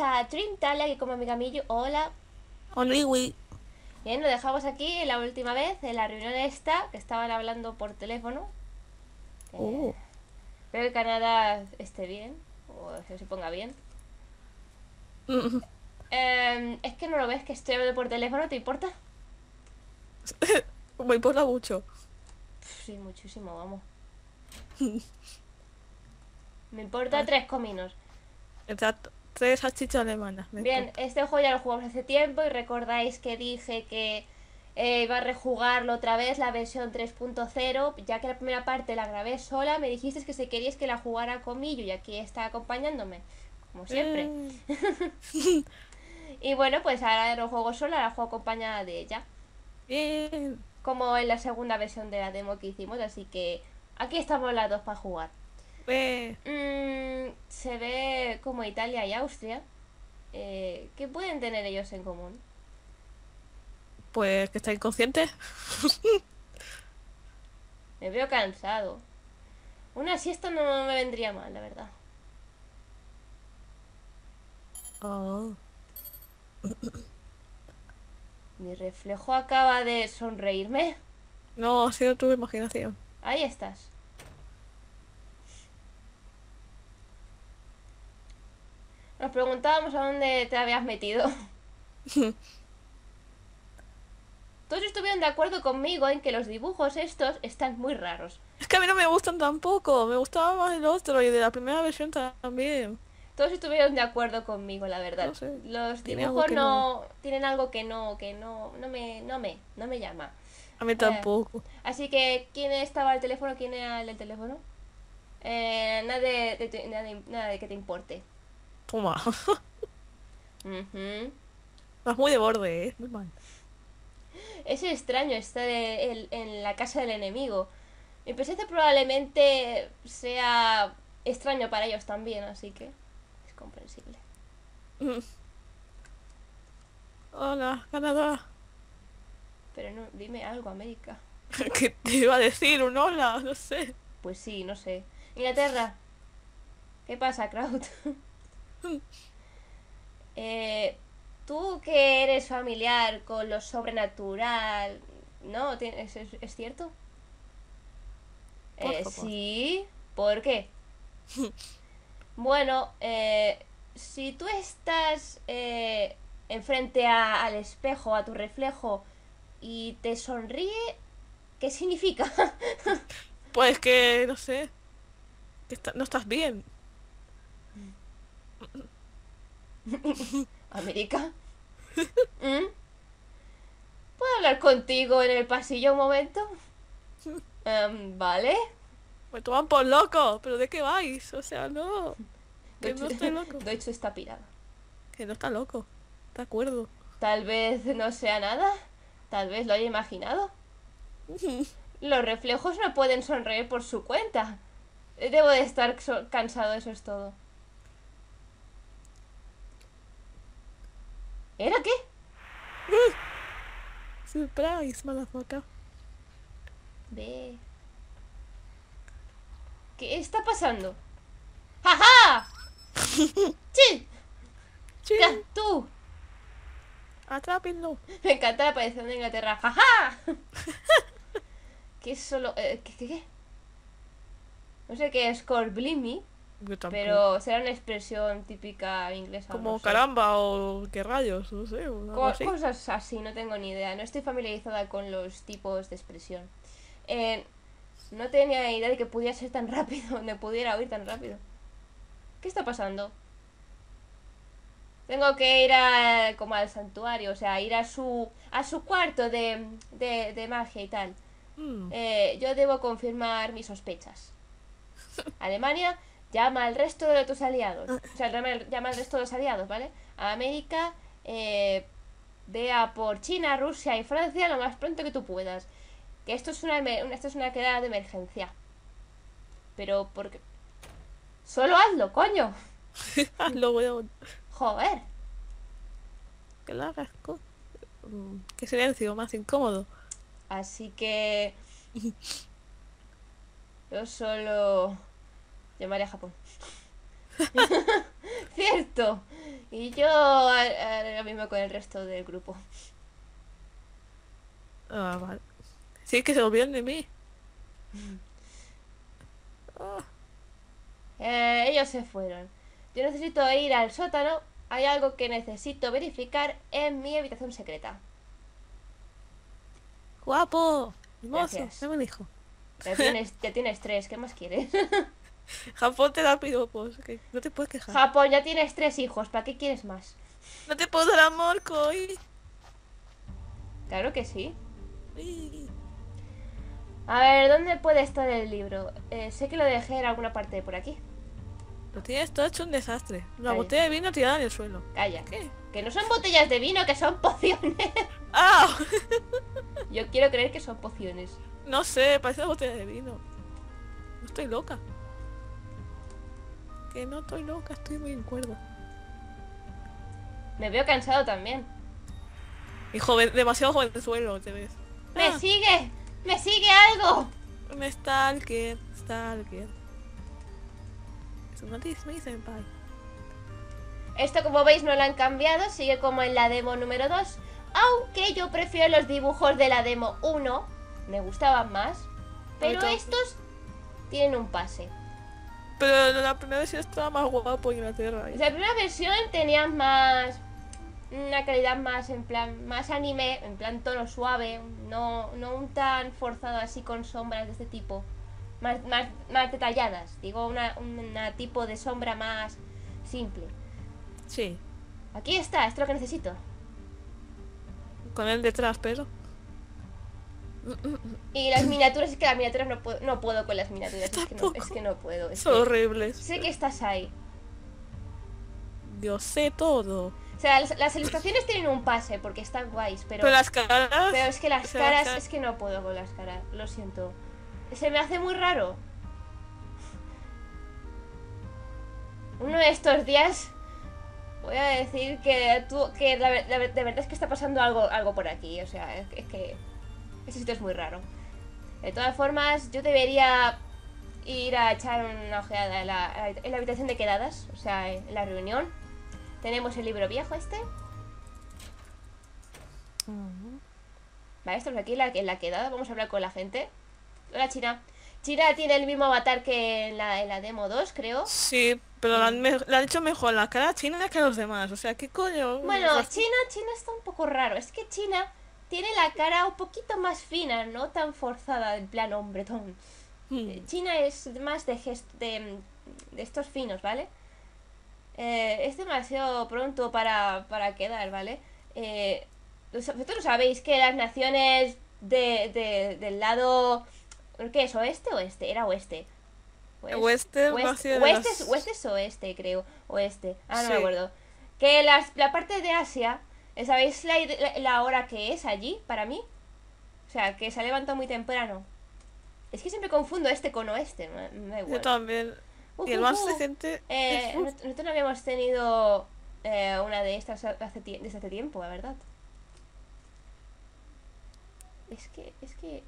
a Trintalia, que como amiga mío, hola. Oliwi. Bien, nos dejamos aquí la última vez, en la reunión esta, que estaban hablando por teléfono. Uh. Espero que Canadá esté bien, o se ponga bien. Eh, es que no lo ves, que estoy hablando por teléfono, ¿te importa? Me importa mucho. Sí, muchísimo, vamos. Me importa tres cominos. Exacto. Tres salchichas alemanas. Bien, este juego ya lo jugamos hace tiempo y recordáis que dije que eh, iba a rejugarlo otra vez, la versión 3.0, ya que la primera parte la grabé sola, me dijiste que si queríais que la jugara conmigo y aquí está acompañándome, como siempre. Eh, Y bueno, pues ahora no juego sola, la juego acompañada de ella, Bien. como en la segunda versión de la demo que hicimos, así que aquí estamos las dos para jugar. Ve. Mm, se ve como Italia y Austria. Eh, ¿Qué pueden tener ellos en común? Pues que está inconsciente. Me veo cansado. Una siesta no me vendría mal, la verdad. Oh. Mi reflejo acaba de sonreírme. No, ha sido tu imaginación. Ahí estás. Nos preguntábamos a dónde te habías metido. Todos estuvieron de acuerdo conmigo en que los dibujos estos están muy raros. Es que a mí no me gustan tampoco. Me gustaba más el otro y de la primera versión también. Todos estuvieron de acuerdo conmigo, la verdad. No sé, Los dibujos no, tienen algo que no, que no, no me, no me, no me llama. A mí tampoco. Así que, ¿quién estaba al teléfono? ¿Quién era el del teléfono? Eh, nada, de, nada, de, nada de que te importe. Toma. Vas muy de borde, ¿eh? Muy mal. Es extraño estar en, la casa del enemigo. Mi presencia probablemente sea extraño para ellos también, así que es comprensible. Mm. Hola, Canadá. Pero no, dime algo, América. ¿Qué te iba a decir? Un hola, no sé. Pues sí, no sé. Inglaterra. ¿Qué pasa, Kraut? eh, Tú que eres familiar con lo sobrenatural, ¿no? ¿Tien- ¿Es, es- es cierto? Por Eh, sí. ¿Por qué? bueno, eh, si tú estás eh, enfrente a- al espejo, a tu reflejo, y te sonríe, ¿qué significa? Pues que, no sé. Que está- no estás bien. América. ¿Mm? ¿Puedo hablar contigo en el pasillo un momento? Em, Vale. Me toman por loco. ¿Pero de qué vais? O sea, no. Que no Deutsch- estoy loco. Deutsch está pirada. Que no está loco. De acuerdo. Tal vez no sea nada. Tal vez lo haya imaginado. Los reflejos no pueden sonreír por su cuenta. Debo de estar so- cansado, eso es todo. ¿Era qué? Surprise, motherfucker. Ve. ¿Qué está pasando? ¡Jaja! Sí. Ya, ¡Tú! Atrápenlo. Me encanta la aparición de Inglaterra. ¡Jaja! ¿Qué es solo...? eh, ¿qué, qué, qué? No sé qué es Corblimi, Yo pero será una expresión típica inglesa. Como no sé. caramba o qué rayos, no sé. así. Cosas así, no tengo ni idea. No estoy familiarizada con los tipos de expresión. Eh, no tenía idea de que pudiera ser tan rápido, de pudiera oír tan rápido. ¿Qué está pasando? Tengo que ir a, como al santuario, o sea, ir a su, a su cuarto de, de, de magia y tal. Mm. Eh, yo debo confirmar mis sospechas. Alemania, llama al resto de tus aliados. O sea, llama, al- llama al resto de los aliados, ¿vale? A América, eh, vea por China, Rusia y Francia lo más pronto que tú puedas. Que esto es una, esto es una quedada de emergencia. Pero porque... Solo hazlo, coño. Hazlo, weón. Joder. Que lo hagas. co- Mm, Qué silencio más incómodo. Así que... Yo solo llamaré a Japón. Cierto. Y yo haré lo mismo con el resto del grupo. Ah, vale. Sí, que se olviden de mí. Ah, Eh, ellos se fueron. Yo necesito ir al sótano. Hay algo que necesito verificar en mi habitación secreta. guapo. Hermoso. Dame un hijo. Ya tienes, ya tienes tres, ¿qué más quieres? Japón te da piropos. que no te puedes quejar. Japón, ya tienes tres hijos, ¿para qué quieres más? No te puedo dar amor, Koi. Claro que sí. A ver, ¿dónde puede estar el libro? Eh, sé que lo dejé en alguna parte de por aquí. Lo tienes todo hecho un desastre. Una Calla. botella de vino tirada en el suelo. Calla. ¿Qué? Que no son botellas de vino, que son pociones. ¡Ah! Yo quiero creer que son pociones. No sé, parece una botella de vino. No estoy loca. No estoy loca, estoy muy en cuerda. Me veo cansado también. Y joven, demasiado jovenzuelo te ves. ¡Me Ah, sigue! ¡Me sigue algo! un stalker, stalker. Es una Disney senpai. Esto, como veis, no lo han cambiado. Sigue como en la demo número 2. Aunque yo prefiero los dibujos de la demo 1. Me gustaban más. Pero estos tienen un pase. Pero la primera vez estaba más guapo en Inglaterra. O sea, la primera versión tenía más. Una calidad más en plan. Más anime, en plan tono suave. No, no un tan forzado así con sombras de este tipo. Más, más, más detalladas. Digo, una, una tipo de sombra más simple. Sí, Aquí está, esto es lo que necesito. con él detrás, pero. Y las miniaturas, es que las miniaturas no puedo, no puedo con las miniaturas. Es que no, Tampoco. es que no puedo. es Son que- horribles. sé que estás ahí. Yo sé todo. O sea, las, las ilustraciones tienen un pase porque están guays, pero. Pero las caras. Pero es que las caras, es que no puedo con las caras, lo siento. Se me hace muy raro. Uno de estos días voy a decir que tú, que la, la de verdad es que está pasando algo, algo por aquí. O sea, es, es que ese sitio es muy raro. De todas formas, yo debería ir a echar una ojeada en la, en la habitación de quedadas, o sea, en la reunión. Tenemos el libro viejo este. Ujú. Vale, estamos aquí en la, en la quedada, vamos a hablar con la gente. Hola, China. China tiene el mismo avatar que en la, en la demo 2, creo. Sí, pero la han, la han hecho mejor la cara china que los demás. O sea, ¿qué coño? Bueno, China, China está un poco raro. Es que China tiene la cara un poquito más fina, no tan forzada, en plan hombretón. Hmm. Eh, China es más de, de, de estos finos, ¿vale? Eh, es demasiado pronto para, para quedar, ¿vale? Eh, vosotros sabéis que las naciones de, de- del lado... ¿Qué es? ¿Oeste o oeste? Era oeste. Oeste, Oeste, oeste, oeste las- es, oeste es oeste, creo. Oeste. Ah, no me acuerdo. Que las, la parte de Asia, ¿sabéis la, ide- la- la hora que es allí para mí? O sea, que se ha levantado muy temprano. Es que siempre confundo este con oeste, me, me da Yo también. Uh, y el uh, más uh. reciente. Eh, nosotros no habíamos tenido eh, una de estas hace, desde hace tiempo, la verdad. Es que, es que...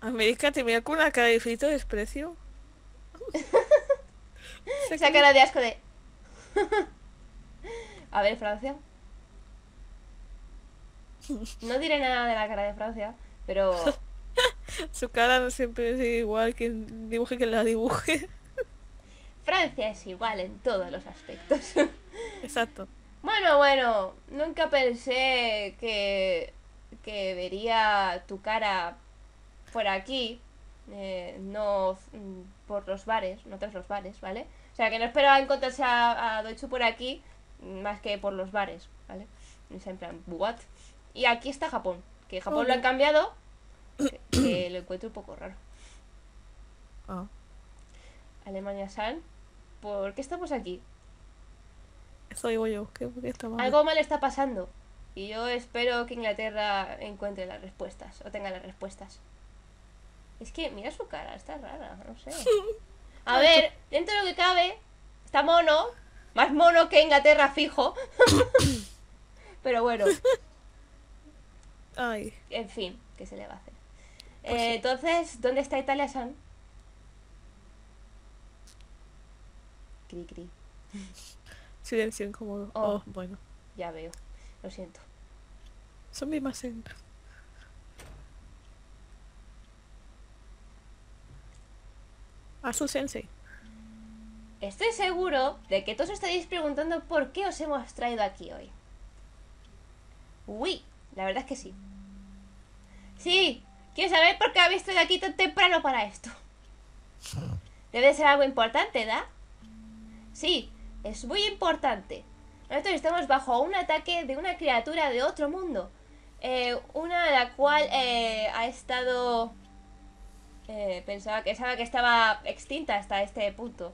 América te mira con una cara de frito de desprecio. Se Esa cara de asco de... A ver, Francia. No diré nada de la cara de Francia, pero... Su cara no siempre es igual que dibuje que la dibuje. Francia es igual en todos los aspectos. Exacto. Bueno, bueno, nunca pensé que, que vería tu cara por aquí, eh, no mm, por los bares, no tras los bares, ¿vale? O sea, que no esperaba encontrarse a, a Doichu por aquí, mm, más que por los bares, ¿vale? Y en plan, ¿what? Y aquí está Japón, que Japón lo han cambiado, que, que lo encuentro un poco raro. Ah. Alemania-San, ¿por qué estamos aquí? Eso digo yo. ¿Qué, qué está mal? Algo mal está pasando. Y yo espero que Inglaterra encuentre las respuestas. O tenga las respuestas. Es que, mira su cara, está rara, no sé. A ver, dentro de lo que cabe, está mono. Más mono que Inglaterra fijo. Pero bueno, Ay. en fin, ¿qué se le va a hacer? Eh, entonces, ¿dónde está Italia San? Cri cri. Silencio incómodo. Oh. Oh, bueno. Ya veo. Lo siento. Son mismas en... Asu Sensei. Estoy seguro de que todos estaréis preguntando por qué os hemos traído aquí hoy. Uy, la verdad es que sí. Sí, quiero saber por qué habéis traído aquí tan temprano para esto. Debe ser algo importante, ¿da? Sí, es muy importante. Nosotros estamos bajo un ataque de una criatura de otro mundo. Eh, una de la cual eh, ha estado... eh, pensaba, pensaba que estaba extinta hasta este punto.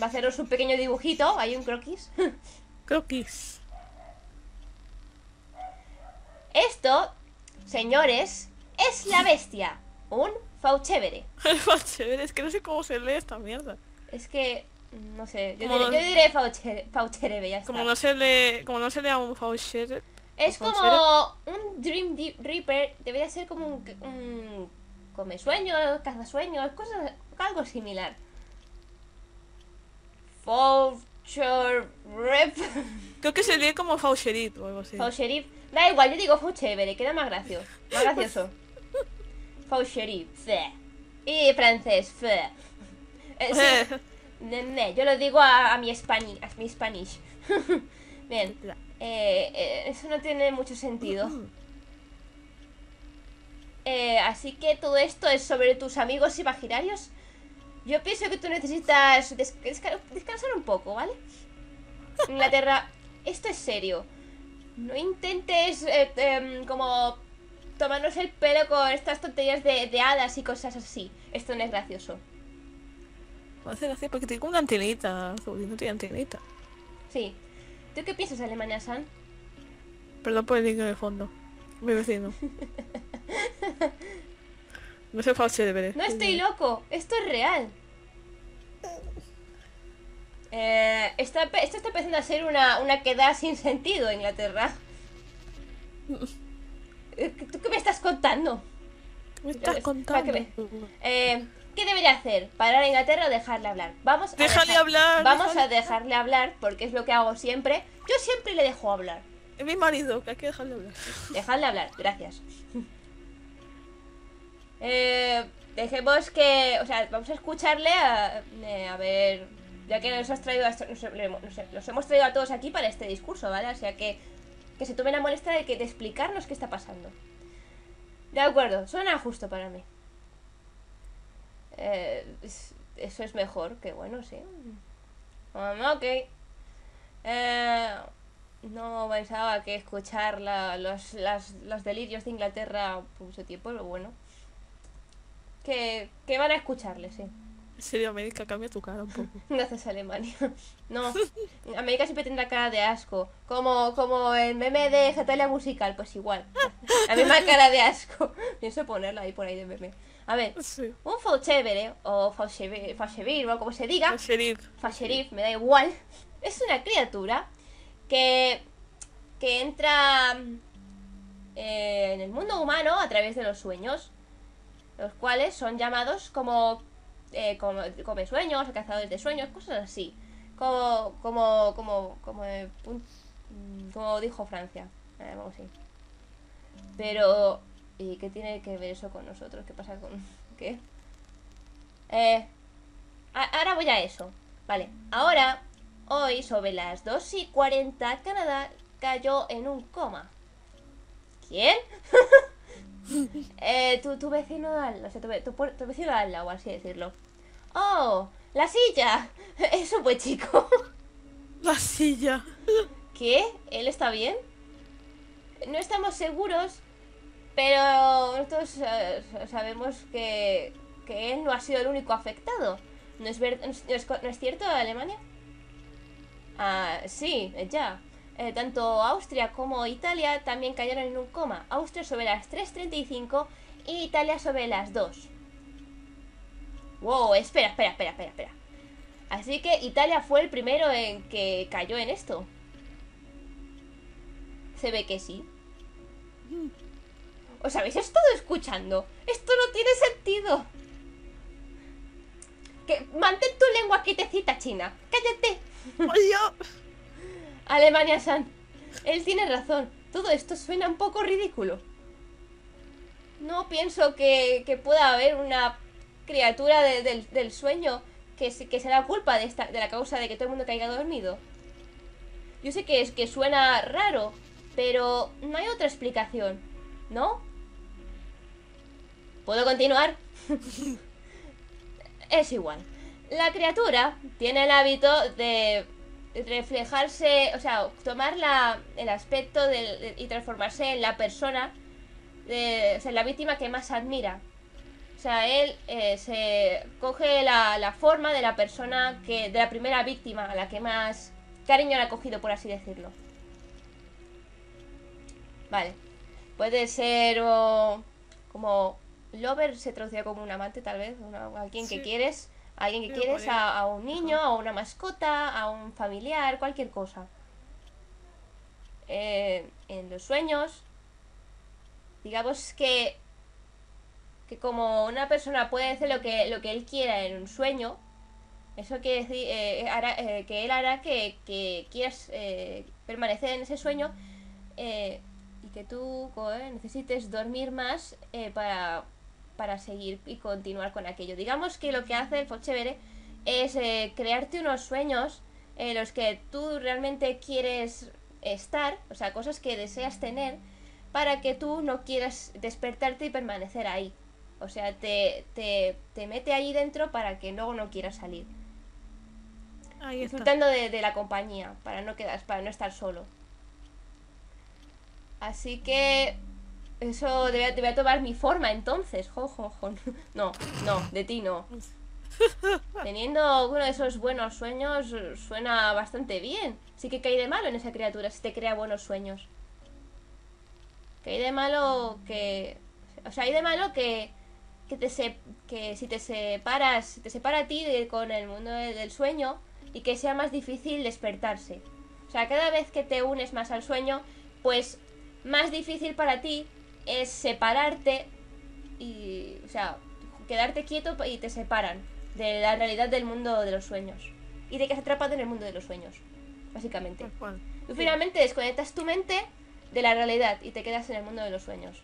Va a haceros un pequeño dibujito, hay un croquis. Croquis. Esto, señores, es la bestia. Un fauchévere. Chévere, es que no sé cómo se lee esta mierda. Es que, no sé, yo Como diré, yo diré faucherebe, ya está. Como no se lee, como no se lee a un Faucher, Es Fauchere. como un Dream Deep Reaper, debería ser como un, un come sueños, cazasueños, cosas, algo similar. Faucher Rep. creo que se lee como Faucherit o algo así. Faucherif. Da igual, yo digo Fauchévere, queda más gracioso. Más gracioso. Fe. Y francés. fe. Eh, sí, ne- ne, yo lo digo a, a mi Spanish. A mi Spanish. Bien. Eh, eh, eso no tiene mucho sentido. Eh, así que todo esto es sobre tus amigos imaginarios. Yo pienso que tú necesitas des- desca- descansar un poco, ¿vale? Inglaterra, esto es serio. No intentes eh, em, como tomarnos el pelo con estas tonterías de, de hadas y cosas así. Esto no es gracioso. Me hace gracia porque como una antenita no tiene antenita. Sí. ¿Tú qué piensas, Alemania San? Perdón por el niño de fondo. Mi vecino. No sé Faucher, No estoy loco, esto es real. Eh, está, esto está empezando a ser una, una queda sin sentido, Inglaterra. Eh, ¿Tú qué me estás contando? ¿Qué me estás contando? Eh, ¿Qué debería hacer? ¿Parar a Inglaterra o dejarle hablar? Vamos a Déjale dejar- hablar, Vamos déjale- a dejarle hablar porque es lo que hago siempre. Yo siempre le dejo hablar. Es mi marido, que hay que dejarle hablar. Dejadle hablar, gracias. Eh, dejemos que. O sea, vamos a escucharle a, eh, a ver. Ya que nos has traído a, hemos- nos- hemos traído a todos aquí para este discurso, ¿vale? O sea que. Que se tomen la molestia de, que, de explicarnos qué está pasando. De acuerdo, suena justo para mí. Eh, es- eso es mejor que bueno, sí. Um, ok. Eh, no pensaba que escuchar la- los, las- los delirios de Inglaterra por mucho tiempo, pero bueno. Que, que van a escucharle, sí. En serio, América, cambia tu cara un poco. Gracias Alemania. No, América siempre tendrá cara de asco. Como, como el meme de Getalia Musical, pues igual. La misma cara de asco. Pienso ponerla ahí por ahí de meme. A ver, Sí. un fauchevere o fauchevir, fauchevir, o como se diga, Sheriff. Fasherif, me da igual. Es una criatura que, que entra eh, en el mundo humano a través de los sueños, los cuales son llamados como, eh, como come sueños, cazadores de sueños, cosas así. Como, como, como, como, eh, mm, como dijo Francia. Eh, vamos así. Pero, ¿y qué tiene que ver eso con nosotros? ¿Qué pasa con qué? Eh, a- ahora voy a eso. Vale, ahora, hoy, sobre las 2 y 40, Canadá cayó en un coma. ¿Quién? eh, tu, tu vecino al o sea, tu, tu tu vecino al lado, así decirlo. ¡Oh! ¡La silla! Es un buen chico. La silla. ¿Qué? ¿Él está bien? No estamos seguros, pero nosotros eh, sabemos que, que él no ha sido el único afectado. ¿No es, ver- no es, no es cierto, Alemania? Ah, sí, ya. Eh, tanto Austria como Italia también cayeron en un coma. Austria sobre las 3.35 y Italia sobre las 2. Wow, espera, espera, espera, espera, espera. Así que Italia fue el primero en que cayó en esto. Se ve que sí. ¿Os habéis estado escuchando? Esto no tiene sentido. Que mantén tu lengua quietecita, China. Cállate. Oye, Alemania San. Él tiene razón. Todo esto suena un poco ridículo. No pienso que, que pueda haber una criatura de- del, del sueño que, que sea la culpa de, esta, de la causa de que todo el mundo caiga dormido. Yo sé que es que suena raro, pero no hay otra explicación, ¿no? ¿Puedo continuar? es igual. La criatura tiene el hábito de reflejarse, o sea, tomar la, el aspecto del- de- y transformarse en la persona, de, o sea, en la víctima que más admira. O sea, él eh, se coge la, la forma de la persona que, de la primera víctima, a la que más cariño le ha cogido, por así decirlo. Vale. Puede ser o, como lover, se traducía como un amante, tal vez, una- alguien que Sí. Alguien que quieres a, a un niño, a una mascota, a un familiar, cualquier cosa. Eh, en los sueños, digamos que que como una persona puede hacer lo que, lo que él quiera en un sueño, eso quiere decir eh, hará- eh, que él hará que, que quieras eh, permanecer en ese sueño eh, y que tú eh, necesites dormir más eh, para, para seguir y continuar con aquello. Digamos que lo que hace el Fochévere es eh, crearte unos sueños en los que tú realmente quieres estar, o sea, cosas que deseas tener, para que tú no quieras despertarte y permanecer ahí. O sea, te, te, te mete ahí dentro para que luego no quieras salir. ahí. Disfrutando de, de la compañía, para no quedar, para no estar solo. Así que eso debe, debe tomar mi forma entonces. Jo. No, no, de ti no. Teniendo uno de esos buenos sueños suena bastante bien. Sí que cae de malo en esa criatura si te crea buenos sueños. Que hay de malo que... O sea, hay de malo que... Que, te se, que si te separas, te separa a ti con el mundo de- del sueño y que sea más difícil despertarse. O sea, cada vez que te unes más al sueño, pues más difícil para ti es separarte y, o sea, quedarte quieto y te separan de la realidad del mundo de los sueños. Y de que se atrapado en el mundo de los sueños, básicamente. Tú finalmente desconectas tu mente de la realidad y te quedas en el mundo de los sueños.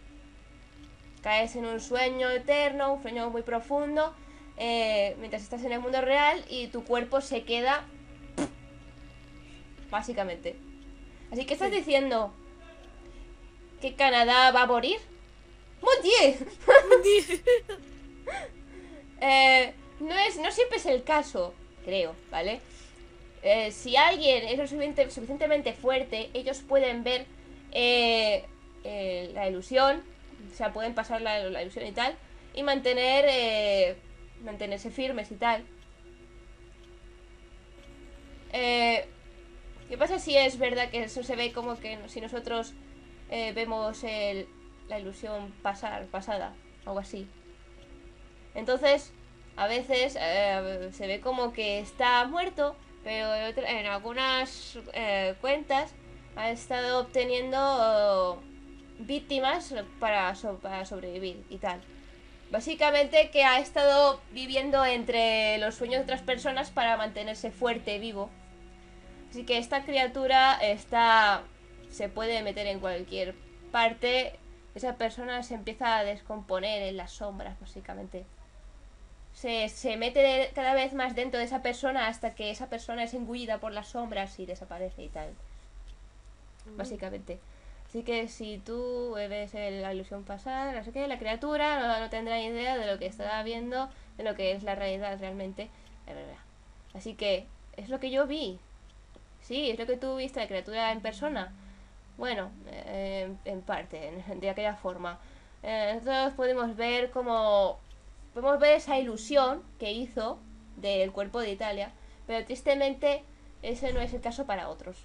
Caes en un sueño eterno, un sueño muy profundo, eh, mientras estás en el mundo real y tu cuerpo se queda... Básicamente. Así que estás Sí. diciendo que Canadá va a morir. ¡Mon Dieu! Eh, no, es, no siempre es el caso, creo, ¿vale? Eh, si alguien es lo suficiente- suficientemente fuerte, ellos pueden ver eh, eh, la ilusión, o sea, pueden pasar la, la ilusión y tal, y mantener eh, mantenerse firmes y tal. Eh, ¿Qué pasa si es verdad que eso se ve como que si nosotros eh, vemos la ilusión pasar, pasada, algo así? Entonces, a veces eh, se ve como que está muerto, pero en, algunas eh, cuentas ha estado obteniendo oh, víctimas para, para sobrevivir y tal. Básicamente que ha estado viviendo entre los sueños de otras personas para mantenerse fuerte, vivo. Así que esta criatura está se puede meter en cualquier parte. Esa persona se empieza a descomponer en las sombras, básicamente se, se mete de- cada vez más dentro de esa persona hasta que esa persona es engullida por las sombras y desaparece y tal, básicamente. Así que si tú ves el- la ilusión pasar, no sé qué, la criatura no, no tendrá ni idea de lo que está viendo, de lo que es la realidad realmente. Así que es lo que yo vi. Sí, es lo que tú viste, la criatura en persona. Bueno, eh, en parte, de aquella forma. Eh, nosotros podemos ver como podemos ver esa ilusión que hizo del cuerpo de Italia, pero tristemente ese no es el caso para otros.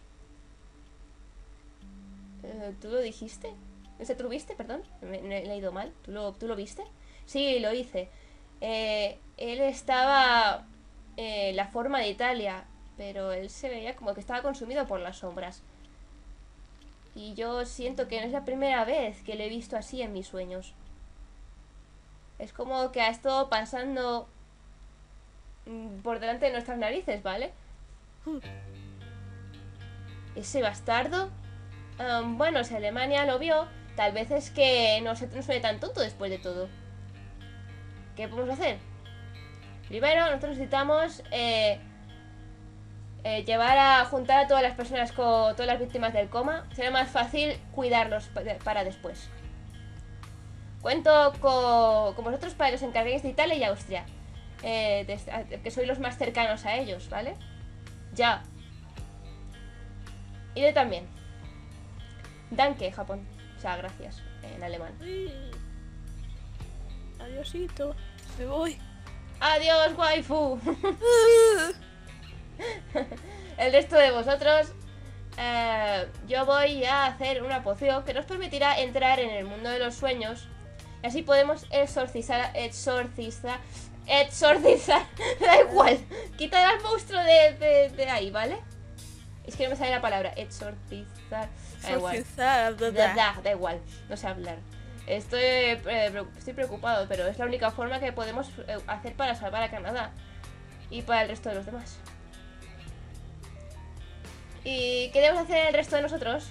Eh, ¿Tú lo dijiste? ¿Ese tú lo? Perdón, me, he leído mal. ¿Tú lo, ¿Tú lo viste? Sí, lo hice. Eh, él estaba en la forma de Italia, pero él se veía como que estaba consumido por las sombras. Y yo siento que no es la primera vez que lo he visto así en mis sueños. Es como que ha estado pasando mm, por delante de nuestras narices, ¿vale? Ese bastardo. Bueno, si Alemania lo vio, tal vez es que no se no suene tan tonto después de todo. ¿Qué podemos hacer? Primero, nosotros necesitamos eh, eh, llevar a juntar a todas las personas con todas las víctimas del coma. Será más fácil cuidarlos para después. Cuento co- con, vosotros para que os encarguéis de Italia y Austria. Eh, a- que sois los más cercanos a ellos, ¿vale? Ya. Iré también. Danke, Japón. O sea, gracias, en alemán. Adiosito. Me voy. Adiós, waifu. El resto de vosotros, eh, yo voy a hacer una poción que nos permitirá entrar en el mundo de los sueños. Y así podemos exorcizar, exorcizar, exorcizar. Da igual, quitar al monstruo de, de- de ahí, ¿vale? Es que no me sale la palabra, exorcizar. Da igual. Da, bla. da, da igual, no sé hablar. Estoy, eh, estoy preocupado, pero es la única forma que podemos eh, hacer para salvar a Canadá y para el resto de los demás. ¿Y qué debemos hacer el resto de nosotros?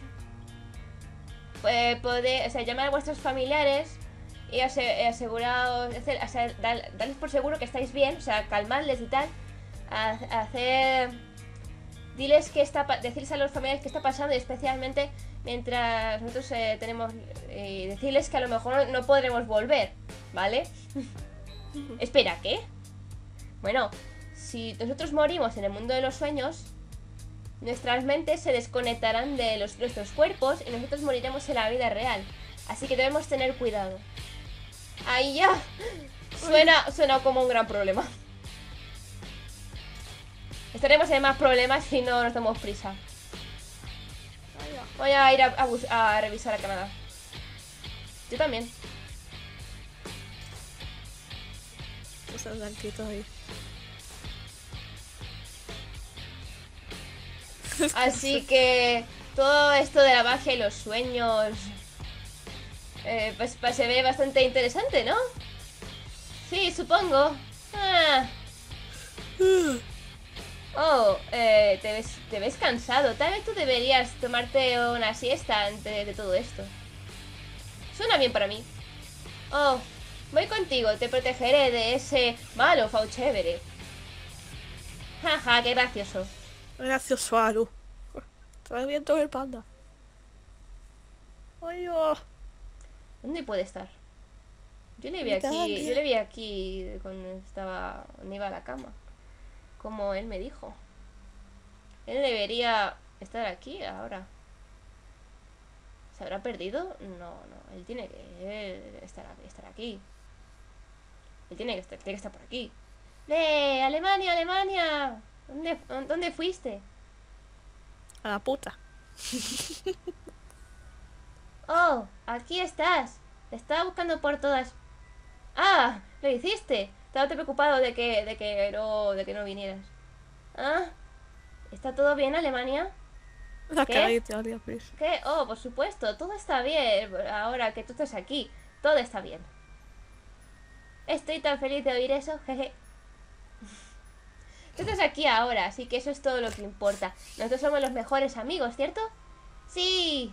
Pues poder, o sea, llamar a vuestros familiares y ase- aseguraos, hacer- o sea, dar- darles por seguro que estáis bien, o sea, calmarles y tal. Ha- hacer diles que está decirles a los familiares qué está pasando y especialmente mientras nosotros eh, tenemos eh, decirles que a lo mejor no podremos volver, ¿vale? Espera, ¿qué? Bueno, si nosotros morimos en el mundo de los sueños, nuestras mentes se desconectarán de los, nuestros cuerpos y nosotros moriremos en la vida real. Así que debemos tener cuidado. Ahí ya. Suena, suena como un gran problema. Estaremos en más problemas si no nos damos prisa. Voy a ir a, revisar a Canadá. Yo también. Está tranquilo ahí. Así que todo esto de la magia y los sueños eh, pues, pues se ve bastante interesante, ¿no? Sí, supongo. Ah. Oh, eh, te, ves, cansado. Tal vez tú deberías tomarte una siesta antes de todo esto. Suena bien para mí. Oh, voy contigo. Te protegeré de ese malo Fauchévere. Jaja, qué gracioso. Gracias, Aru. Está bien todo el panda. Ay, oh. ¿Dónde puede estar? Yo le vi aquí, yo le vi aquí cuando estaba, cuando iba a la cama. Como él me dijo. Él debería estar aquí ahora. ¿Se habrá perdido? No, no. Él tiene que estar, estar aquí. Él tiene que estar, tiene que estar por aquí. ¡De Alemania, Alemania! ¿Dónde, ¿Dónde fuiste? A la puta. Oh, aquí estás. Te estaba buscando por todas. Ah, lo hiciste. Estaba preocupado de que, de que no, de que no vinieras. Ah, ¿está todo bien, Alemania? La ¿Qué? cara de Italia, please. ¿Qué? Oh, por supuesto, todo está bien. Ahora que tú estás aquí, todo está bien. Estoy tan feliz de oír eso, jeje. Tú estás aquí ahora, así que eso es todo lo que importa. Nosotros somos los mejores amigos, ¿cierto? Sí.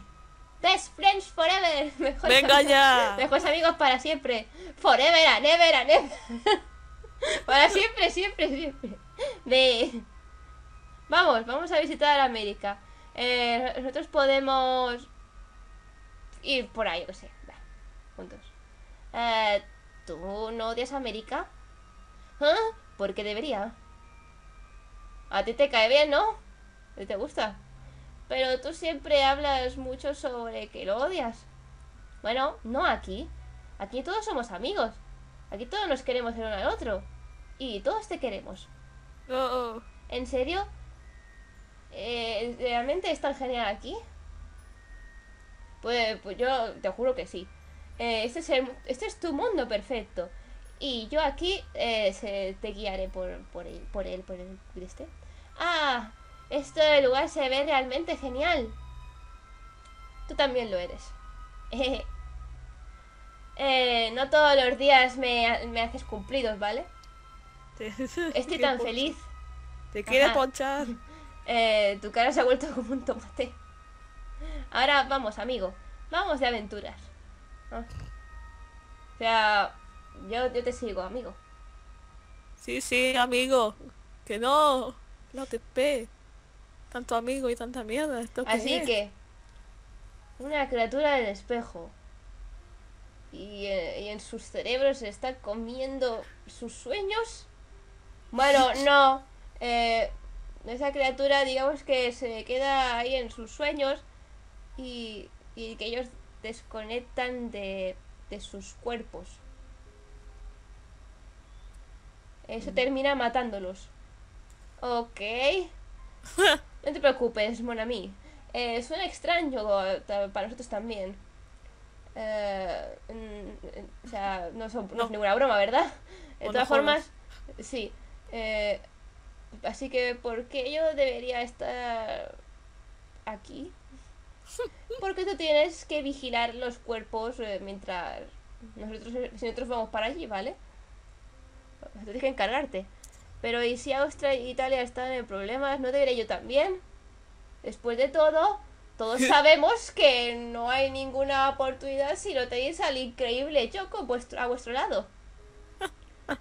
Best friends forever. Mejores ¡Venga amigos- ya! Mejores amigos para siempre. Forever and ever and ever. para siempre, siempre, siempre. De... Vamos, vamos a visitar América. Eh, nosotros podemos ir por ahí, qué sé. Juntos. Eh, ¿Tú no odias América? ¿Ah? Porque debería. A ti te cae bien, ¿no? ¿A ti te gusta? Pero tú siempre hablas mucho sobre que lo odias. Bueno, no aquí. Aquí todos somos amigos. Aquí todos nos queremos el uno al otro. Y todos te queremos. Oh, ¿En serio? Eh, ¿Realmente es tan genial aquí? Pues, pues yo te juro que sí. Eh, este, es el- este es tu mundo perfecto. Y yo aquí eh, se- te guiaré por, por, él, por él, por el este. Ah, este lugar se ve realmente genial. Tú también lo eres. Eh, no todos los días me, me haces cumplidos, ¿vale? Estoy tan feliz. Te quiere Ajá. ponchar. Eh, tu cara se ha vuelto como un tomate. Ahora vamos, amigo. Vamos de aventuras. Ah. O sea, yo, yo te sigo, amigo. Sí, sí, amigo. Que no. No te pe. Tanto amigo y tanta mierda. ¿Esto Así es? que, una criatura del espejo. Y, eh, y en sus cerebros se está comiendo sus sueños. Bueno, no. Eh, esa criatura, digamos que se queda ahí en sus sueños y, y que ellos desconectan de, de sus cuerpos. Eso termina matándolos. Ok. No te preocupes, mon ami. Eh, suena extraño para nosotros también. Eh, mm, o sea, no, son- no No. es ninguna broma, ¿verdad? De todas formas, sí. Eh, así que, ¿por qué yo debería estar aquí? Porque tú tienes que vigilar los cuerpos eh, mientras nosotros, si nosotros vamos para allí, ¿vale? Tú tienes que encargarte. Pero ¿y si Austria e Italia están en problemas? ¿No debería yo también? Después de todo, todos sabemos que no hay ninguna oportunidad si no tenéis al increíble Choco vuestro, a vuestro lado.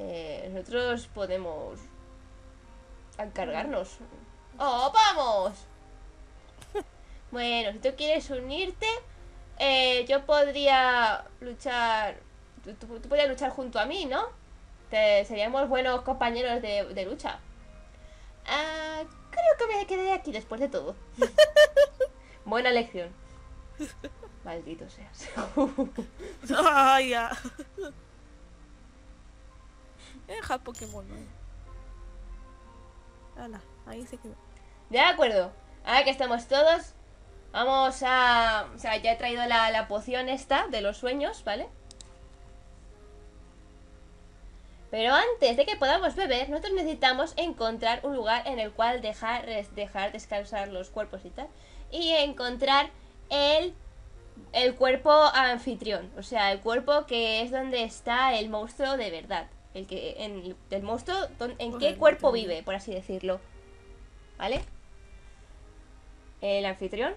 Eh, nosotros podemos encargarnos. ¡Oh, vamos! Bueno, si tú quieres unirte, eh, yo podría luchar. Tú, tú- tú podrías luchar junto a mí, ¿no? Te- seríamos buenos compañeros de, de lucha. Ah, creo que me quedaré aquí después de todo. Buena elección. Maldito seas. Ah, ya. Deja Pokémon, ¿no? Hala, ahí se quedó. De acuerdo. Ahora que estamos todos, vamos a... O sea, ya he traído la, la poción esta de los sueños, ¿vale? Pero antes de que podamos beber, nosotros necesitamos encontrar un lugar en el cual dejar, dejar descansar los cuerpos y tal. Y encontrar el, el cuerpo anfitrión. O sea, el cuerpo que es donde está el monstruo de verdad. El que, en, el monstruo, don- en qué cuerpo vive, por así decirlo. ¿Vale? El anfitrión.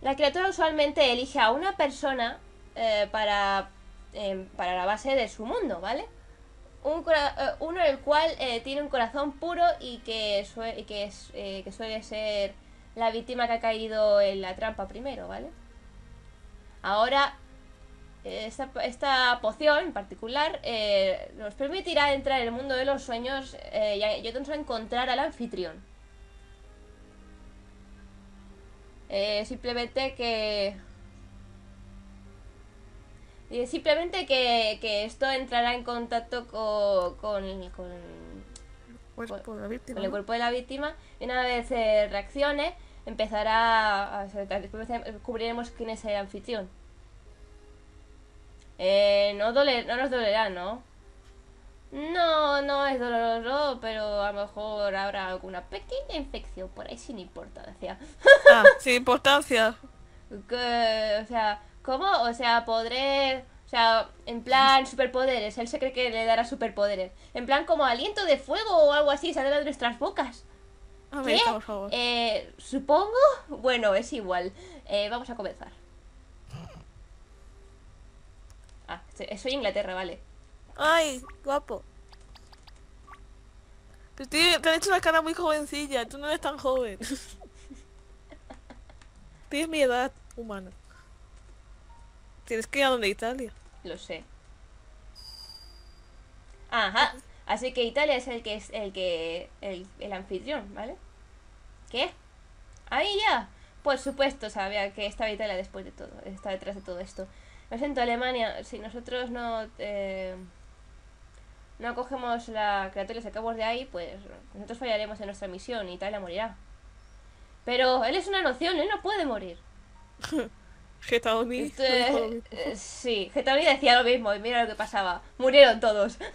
La criatura usualmente elige a una persona eh, para, em, para la base de su mundo, ¿vale? Un eh, uno el cual eh, tiene un corazón puro y que, eh, que suele ser la víctima que ha caído en la trampa primero, ¿vale? Ahora, esta, poción en particular nos permitirá entrar en el mundo de los sueños y, a- y entonces encontrar al anfitrión. Simplemente que... Simplemente que, que esto entrará en contacto co- con, con, Cuerpo de la víctima. con el cuerpo de la víctima y una vez eh, reaccione empezará a, descubriremos quién es el anfitrión eh, no, dole- no nos dolerá, ¿no? No, no es doloroso, pero a lo mejor habrá alguna pequeña infección por ahí sin importancia. Ah, sin importancia. Que, o sea, ¿cómo? O sea, podré... O sea, en plan superpoderes. Él se cree que le dará superpoderes. En plan como aliento de fuego o algo así saldrá de nuestras bocas. A ver, por favor. Eh, supongo. Bueno, es igual. Eh, vamos a comenzar. Ah, soy Inglaterra, vale. Ay, guapo. Te, te han hecho una cara muy jovencilla. Tú no eres tan joven. Tienes mi edad humana. Tienes que ir a donde Italia. Lo sé. Ajá. Así que Italia es el que es el que. el, el anfitrión, ¿vale? ¿Qué? Ahí ya. Por supuesto, sabía que estaba Italia después de todo. Está detrás de todo esto. Lo siento, Alemania. Si nosotros no. eh, no cogemos la criatura y sacamos de ahí, pues nosotros fallaremos en nuestra misión y Italia morirá. Pero él es una noción, él no puede morir. Getaoni. Eh, eh, sí, Getoni decía lo mismo y mira lo que pasaba. Murieron todos.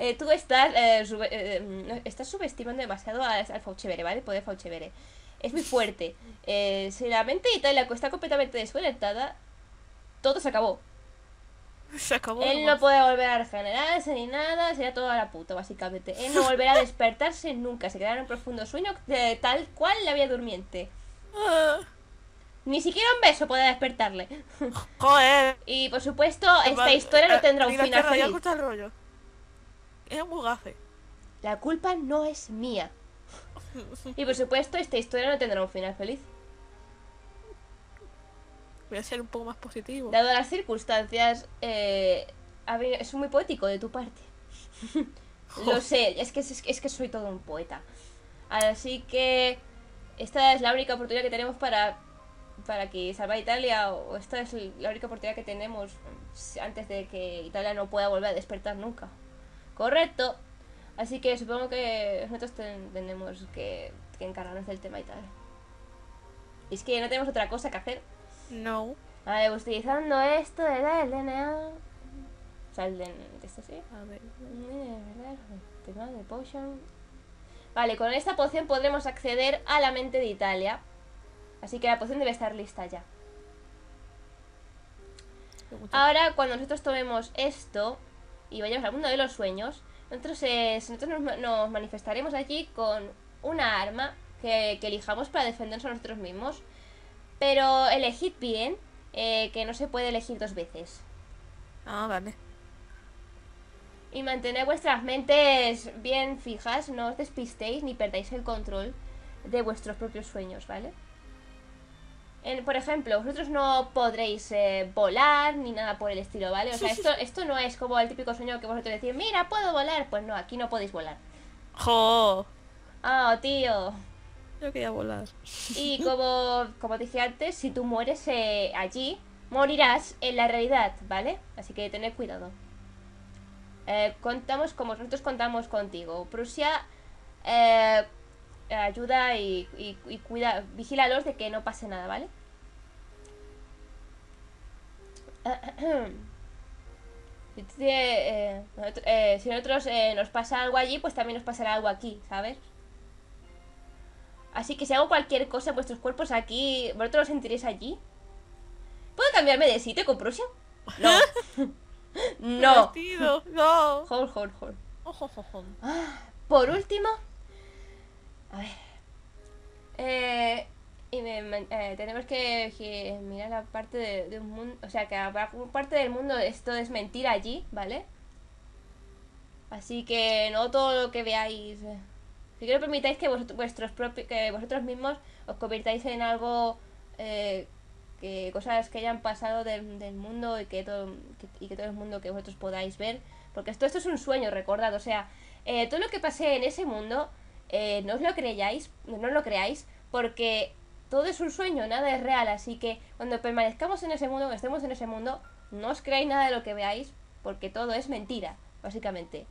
Eh, tú estás, eh, sube- eh, estás subestimando demasiado al Fauchevere, ¿vale? El poder Fauchevere. Es muy fuerte. Si la mente de Italia está completamente desconectada, todo se acabó. Se acabó. Él no puede volver a regenerarse ni nada, sería todo a la puta, básicamente. Él no volverá a despertarse nunca, se quedará en un profundo sueño de tal cual la vida durmiente. Ni siquiera un beso puede despertarle. Joder. Y por supuesto, esta historia no eh, tendrá un final feliz. el rollo. Es un bugaje. La culpa no es mía. Y por supuesto, esta historia no tendrá un final feliz. Voy a ser un poco más positivo. Dado las circunstancias, eh, es muy poético de tu parte. Lo sé, es que, es, es que soy todo un poeta. Así que esta es la única oportunidad que tenemos para, para que salvar Italia, o esta es la única oportunidad que tenemos mm, antes de que Italia no pueda volver a despertar nunca. Correcto. Así que supongo que nosotros ten- tenemos que, que encargarnos del tema Italia. Y es que no tenemos otra cosa que hacer. No. Vale, pues utilizando esto de la del DNA. O sea, el de esto sí. A ver. Tema de potion. Vale, con esta poción podremos acceder a la mente de Italia. Así que la poción debe estar lista ya. Ahora, cuando nosotros tomemos esto y vayamos al mundo de los sueños, nosotros, eh, nosotros nos, nos manifestaremos allí con una arma que, que elijamos para defendernos a nosotros mismos. Pero elegid bien eh, que no se puede elegir dos veces. Ah, vale. Y mantened vuestras mentes bien fijas, no os despistéis ni perdáis el control de vuestros propios sueños, ¿vale? En- por ejemplo, vosotros no podréis eh, volar ni nada por el estilo, ¿vale? O sea, esto, esto no es como el típico sueño que vosotros decís, mira, puedo volar. Pues no, aquí no podéis volar. Jo. Ah, tío. Yo quería volar. Y como, como dije antes, si tú mueres eh, allí, morirás en la realidad, ¿vale? Así que tened cuidado. Eh, contamos, como nosotros contamos contigo. Prusia eh, ayuda y, y, y cuida, vigílalos de que no pase nada, ¿vale? Si, tú tie- eh, eh, si nosotros eh, nos pasa algo allí, pues también nos pasará algo aquí, ¿sabes? Así que si hago cualquier cosa en vuestros cuerpos aquí, ¿vosotros lo sentiréis allí? ¿Puedo cambiarme de sitio con Prusia? No. no. Vestido. No. Hold, hold, hold. Por último, a ver. Eh, y me- eh, tenemos que, mirar la parte de, un mundo. O sea, que parte del mundo esto es mentira allí, ¿vale? Así que no todo lo que veáis. eh, Si que no permitáis que vosotros, vuestros propi- que vosotros mismos os convirtáis en algo. eh, que cosas que hayan pasado del, mundo y que, todo, y que todo el mundo que vosotros podáis ver. Porque esto, esto es un sueño, recordad. O sea, eh, todo lo que pase en ese mundo, eh, no os lo creáis, no os lo creáis, porque todo es un sueño, nada es real. Así que cuando permanezcamos en ese mundo, estemos en ese mundo, no os creáis nada de lo que veáis, porque todo es mentira, básicamente.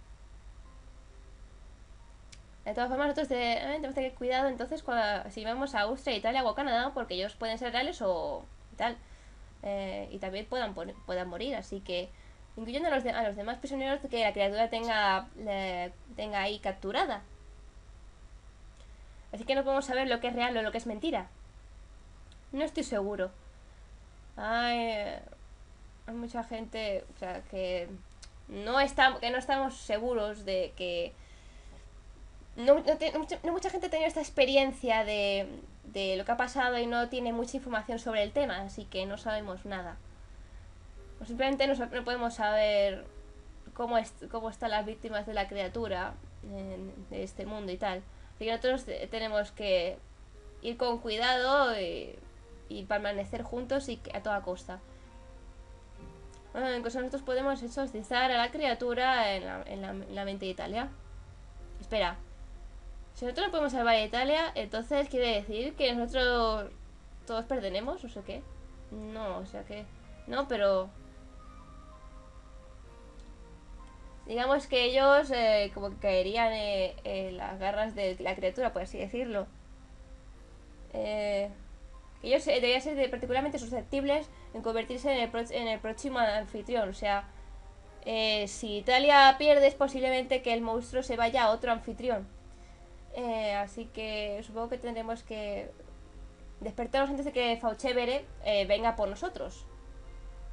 De todas formas, nosotros de- eh, tenemos que tener cuidado entonces cuando, si vamos a Austria, Italia o a Canadá, porque ellos pueden ser reales o tal. Eh, y también puedan, puedan morir, así que incluyendo a los, de- a los demás prisioneros que la criatura tenga, tenga ahí capturada. Así que no podemos saber lo que es real o lo que es mentira. No estoy seguro. Hay, eh, hay mucha gente, o sea, que no, está, que no estamos seguros de que... No, no no mucha, gente ha tenido esta experiencia de, de lo que ha pasado y no tiene mucha información sobre el tema, así que no sabemos nada. O simplemente no, no podemos saber cómo, es, cómo están las víctimas de la criatura en- de este mundo y tal. Así que nosotros eh, tenemos que ir con cuidado y, y permanecer juntos y a toda costa. Bueno, incluso nosotros podemos eso, deslizar a la criatura en la, en la- en la mente de Italia. Espera. Si nosotros no podemos salvar a Italia, entonces quiere decir que nosotros todos pertenemos, o sea qué. No, o sea que. No, pero. Digamos que ellos eh, como que caerían eh, en las garras de la criatura, por así decirlo. Eh, ellos eh, deberían ser particularmente susceptibles en convertirse en el, próximo anfitrión. O sea, eh, si Italia pierde es posiblemente que el monstruo se vaya a otro anfitrión. Eh, así que supongo que tendremos que despertarnos antes de que Fauchevere venga por nosotros.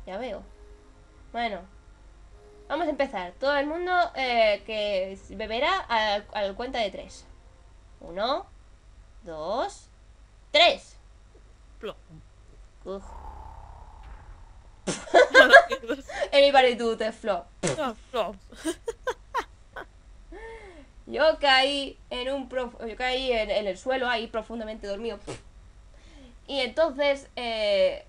Ya veo. Bueno, Vamos a empezar. Todo el mundo que beberá al, al cuenta de tres. Uno, dos, tres. Mierda. Everybody do the flop. Ah, plop. Yo caí en un prof- yo caí en, en el suelo ahí profundamente dormido. Y entonces eh,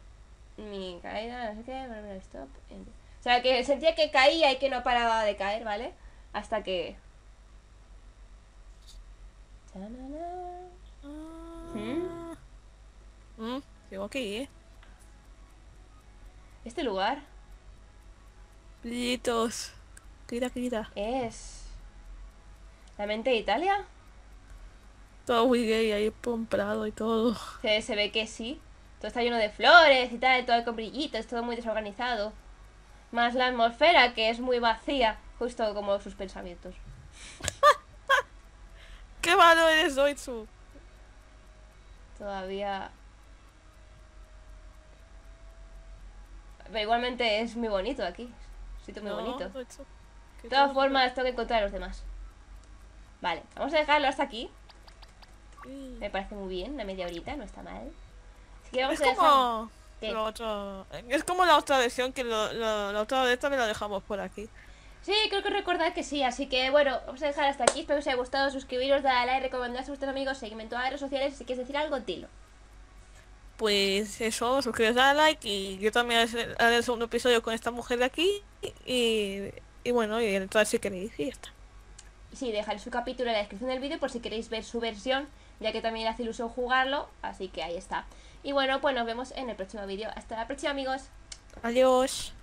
mi caída, no sé qué, stop. O sea que sentía que caía y que no paraba de caer, ¿vale? Hasta que. Tanana. ¿Mm? Mm, sigo aquí, ¿eh? Este lugar Brillitos. Quita, quita. es. ¿La mente de Italia? Todo muy gay ahí comprado y todo. Se, se ve que sí. Todo está lleno de flores y tal, todo con brillitos, todo muy desorganizado. Más la atmósfera, que es muy vacía, justo como sus pensamientos. ¡Qué malo eres, Doitsu! Todavía. Pero igualmente es muy bonito aquí. Sitio muy No, bonito. De ¿Qué todas formas, tengo que encontrar a los demás. Vale, vamos a dejarlo hasta aquí. Sí. Me parece muy bien, una media horita, no está mal. Así que vamos Es a dejar. como... La otra- Es como la otra versión que lo- lo- la otra de esta me la dejamos por aquí. Sí, creo que recordad que sí, así que bueno, vamos a dejar hasta aquí. Espero que os haya gustado, suscribiros, darle a like, recomendad a vuestros amigos, seguidme en todas las redes sociales. Si quieres decir algo, dilo. Pues eso, suscríbete, dale like y yo también haré el segundo episodio con esta mujer de aquí y, y bueno, y entrar si queréis y ya está. Sí, dejaré su capítulo en la descripción del vídeo por si queréis ver su versión, ya que también hace ilusión jugarlo, así que ahí está. Y bueno, pues nos vemos en el próximo vídeo. Hasta la próxima, amigos. Adiós.